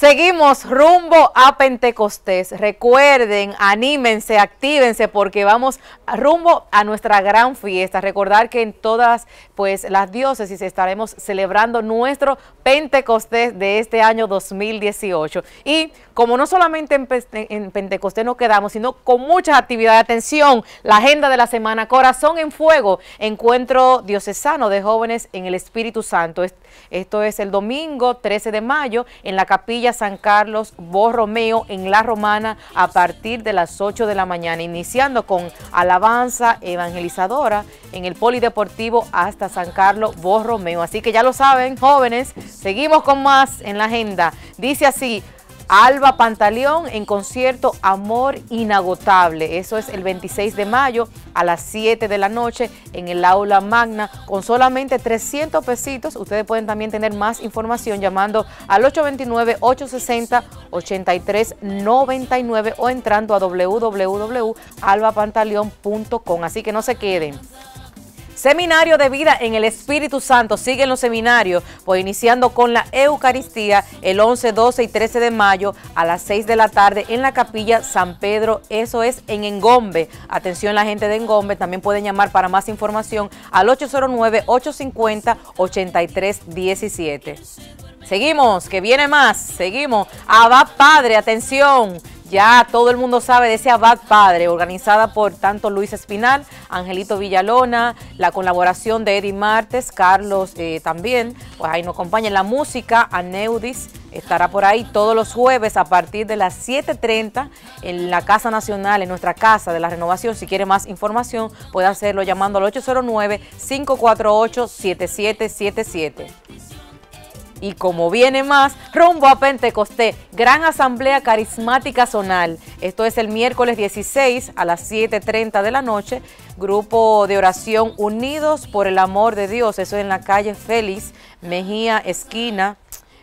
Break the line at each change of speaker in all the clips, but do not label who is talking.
Seguimos rumbo a Pentecostés. Recuerden, anímense, actívense porque vamos rumbo a nuestra gran fiesta. Recordar que en todas pues las diócesis estaremos celebrando nuestro Pentecostés de este año 2018. Y como no solamente en, Pentecostés nos quedamos, sino con muchas actividades. Atención, la agenda de la semana, Corazón en Fuego, encuentro diocesano de jóvenes en el Espíritu Santo. Esto es el domingo 13 de mayo en la capilla San Carlos Borromeo en La Romana a partir de las 8 de la mañana, iniciando con alabanza evangelizadora en el Polideportivo hasta San Carlos Borromeo. Así que ya lo saben, jóvenes, seguimos con más en la agenda. Dice así, Alba Pantaleón en concierto Amor Inagotable. Eso es el 26 de mayo a las 7 de la noche en el aula magna con solamente 300 pesitos. Ustedes pueden también tener más información llamando al 829-860-8399 o entrando a www.albapantaleón.com. Así que no se queden. Seminario de vida en el Espíritu Santo. Siguen los seminarios, pues iniciando con la Eucaristía el 11, 12 y 13 de mayo a las 6 de la tarde en la capilla San Pedro. Eso es en Engombe. Atención la gente de Engombe, también pueden llamar para más información al 809-850-8317. Seguimos, que viene más. Seguimos. Abad Padre, atención. Ya todo el mundo sabe de ese Abad Padre, organizada por tanto Luis Espinal, Angelito Villalona, la colaboración de Eddie Martes, Carlos eh, también, pues ahí nos acompaña la música, Aneudis estará por ahí todos los jueves a partir de las 7.30 en la Casa Nacional, en nuestra Casa de la Renovación. Si quiere más información, puede hacerlo llamando al 809-548-7777. Y como viene más, rumbo a Pentecostés, Gran Asamblea Carismática Zonal. Esto es el miércoles 16 a las 7.30 de la noche. Grupo de oración Unidos por el Amor de Dios. Eso es en la calle Félix, Mejía, esquina.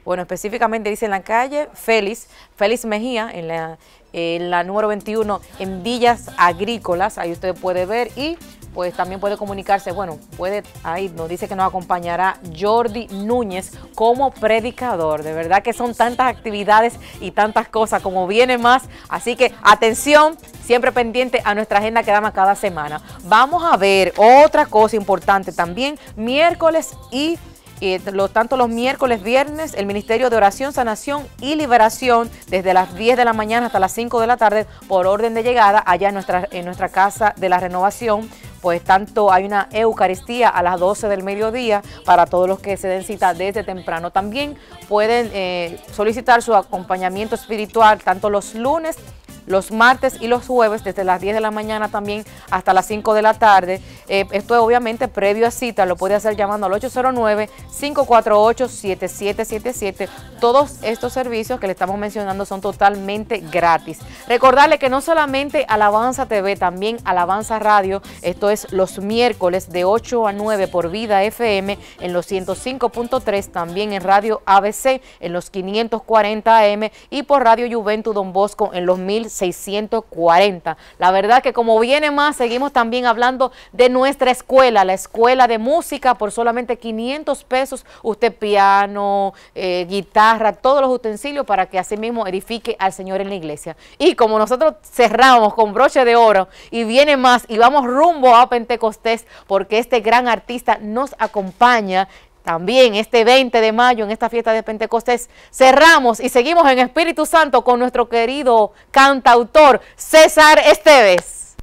Bueno, específicamente dice en la calle Félix, Félix Mejía, en la, número 21, en Villas Agrícolas. Ahí usted puede ver y pues también puede comunicarse, bueno, puede, ahí nos dice que nos acompañará Jordi Núñez como predicador. De verdad que son tantas actividades y tantas cosas como viene más. Así que atención, siempre pendiente a nuestra agenda que damos cada semana. Vamos a ver otra cosa importante también, miércoles y eh, tanto los miércoles, viernes, el Ministerio de Oración, Sanación y Liberación desde las 10 de la mañana hasta las 5 de la tarde por orden de llegada allá en nuestra, en nuestra Casa de la Renovación. Pues tanto hay una Eucaristía a las 12 del mediodía para todos los que se den cita desde temprano. También pueden eh, solicitar su acompañamiento espiritual tanto los lunes los martes y los jueves desde las 10 de la mañana también hasta las 5 de la tarde. Eh, esto es obviamente previo a cita, lo puede hacer llamando al 809-548-7777. Todos estos servicios que le estamos mencionando son totalmente gratis. Recordarle que no solamente Alabanza TV, también Alabanza Radio, esto es los miércoles de 8 a 9 por Vida FM en los 105.3, también en Radio ABC en los 540 AM y por Radio Juventud Don Bosco en los 1000 640. La verdad que como viene más, seguimos también hablando de nuestra escuela, la escuela de música por solamente 500 pesos. Usted piano, eh, guitarra, todos los utensilios para que así mismo edifique al Señor en la iglesia. Y como nosotros cerramos con broche de oro y viene más y vamos rumbo a Pentecostés porque este gran artista nos acompaña también este 20 de mayo, en esta fiesta de Pentecostés, cerramos y seguimos en Espíritu Santo con nuestro querido cantautor César Esteves.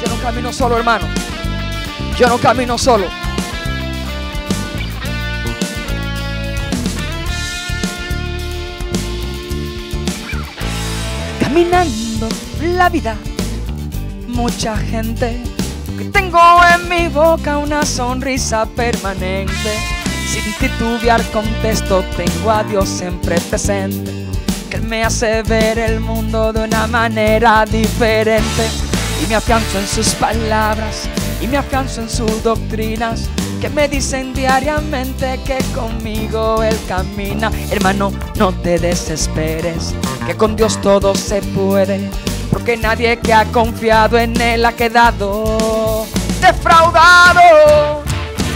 Yo no camino solo, hermano. Yo no camino solo. Caminando la vida. Mucha gente que tengo en mi boca una sonrisa permanente. Sin titubear contesto, tengo a Dios siempre presente, que me hace ver el mundo de una manera diferente. Y me afianzo en sus palabras, y me afianzo en sus doctrinas, que me dicen diariamente que conmigo Él camina. Hermano, no te desesperes, que con Dios todo se puede porque nadie que ha confiado en él ha quedado. defraudado.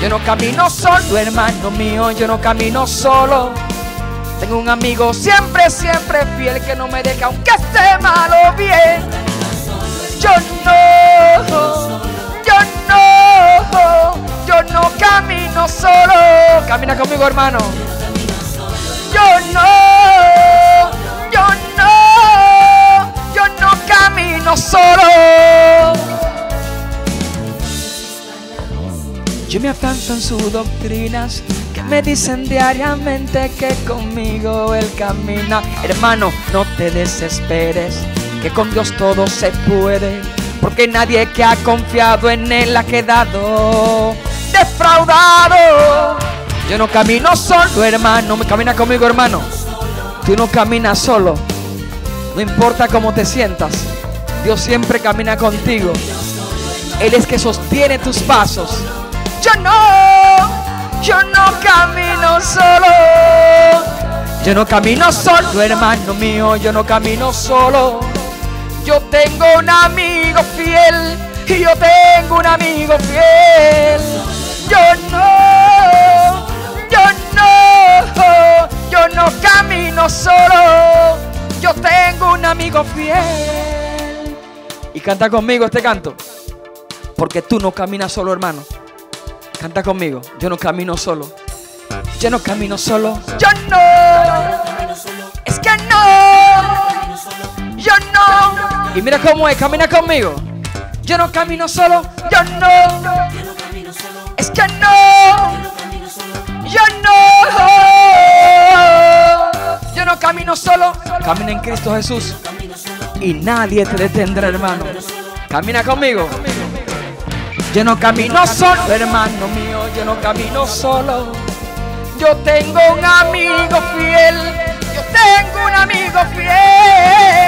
Yo no camino solo, hermano mío, yo no camino solo. Tengo un amigo siempre, siempre fiel que no me deja aunque esté malo bien. Yo no, yo no, yo no camino solo. Camina conmigo, hermano. Yo no, camino solo. Yo me afanto en sus doctrinas que me dicen diariamente que conmigo él camina. Hermano, no te desesperes, que con Dios todo se puede, porque nadie que ha confiado en él ha quedado defraudado. Yo no camino solo, hermano, camina conmigo, hermano. Tú no caminas solo. No importa cómo te sientas, Dios siempre camina contigo. Él es que sostiene tus pasos. Yo no, yo no camino solo. Yo no camino solo, hermano mío, yo no camino solo. Yo tengo un amigo fiel y yo tengo un amigo fiel. Yo no, yo no, yo no camino solo. Yo tengo un amigo fiel. Y canta conmigo este canto. Porque tú no caminas solo, hermano. Canta conmigo. Yo no camino solo. Yo no camino solo. Yo no. Es que no. Yo no. Y mira cómo es. Camina conmigo. Yo no camino solo. Yo no. Es que no. Yo no. Yo no camino solo. Camina en Cristo Jesús. Y nadie te detendrá, hermano. Camina conmigo. Yo no camino solo, hermano mío, yo no camino solo. Yo tengo un amigo fiel, yo tengo un amigo fiel.